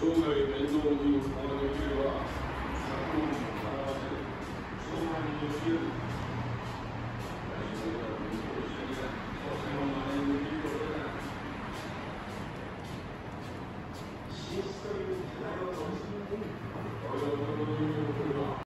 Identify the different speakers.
Speaker 1: 生涯面倒におわきれば百人に表せ生涯に教える。